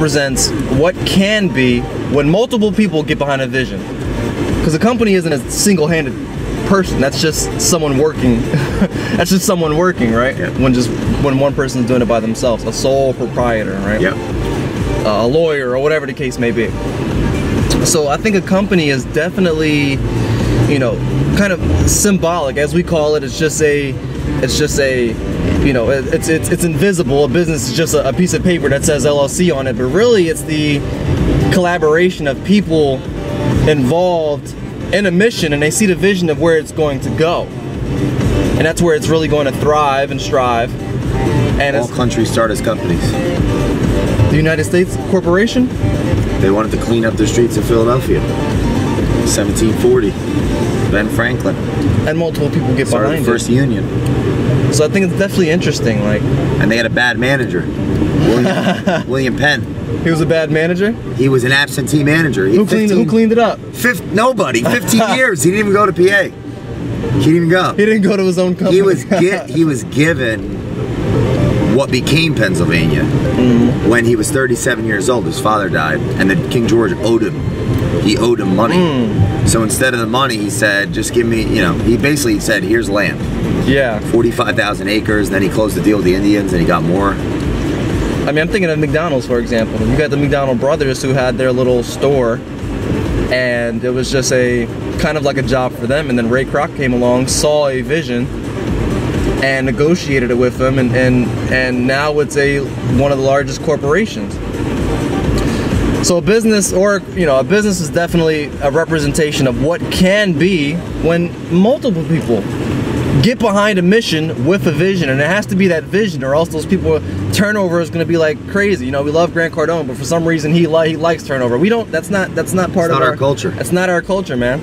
represents what can be when multiple people get behind a vision. Because a company isn't a single-handed person. That's just someone working. That's just someone working, right? Yeah. When just when one person's doing it by themselves, a sole proprietor, right? Yep. Uh, a lawyer or whatever the case may be. So I think a company is definitely, you know, kind of symbolic, as we call it. It's just a, it's just a, you know, it's it's it's invisible. A business is just a, a piece of paper that says LLC on it, but really it's the collaboration of people involved in a mission, and they see the vision of where it's going to go, and that's where it's really going to thrive and strive. And All countries start as companies. the United States corporation. They wanted to clean up the streets of Philadelphia. 1740. Ben Franklin and multiple people get started behind the first it. union, So I think it's definitely interesting. Like and they had a bad manager, William, William Penn. he was a bad manager. He was an absentee manager. He Who cleaned? Who cleaned it up? Fif- nobody. 15 years. He didn't even go to PA. He didn't even go. He didn't go to his own company. He was gi- he was given what became Pennsylvania Mm-hmm. when he was 37 years old. His father died, and then King George owed him. He owed him money. Mm. So instead of the money, he said, "Just give me." You know, he basically said, "Here's land, yeah. 45,000 acres." Then he closed the deal with the Indians, and he got more. I mean, I'm thinking of McDonald's, for example. You got the McDonald brothers who had their little store, and it was just a kind of like a job for them. And then Ray Kroc came along, saw a vision, and negotiated it with them, and and and now it's a one of the largest corporations. So a business, or you know, a business is definitely a representation of what can be when multiple people get behind a mission with a vision, and it has to be that vision, or else those people turnover is going to be like crazy. You know, we love Grant Cardone, but for some reason he li- he likes turnover. We don't. That's not that's not part It's of not our culture. That's not our culture, man.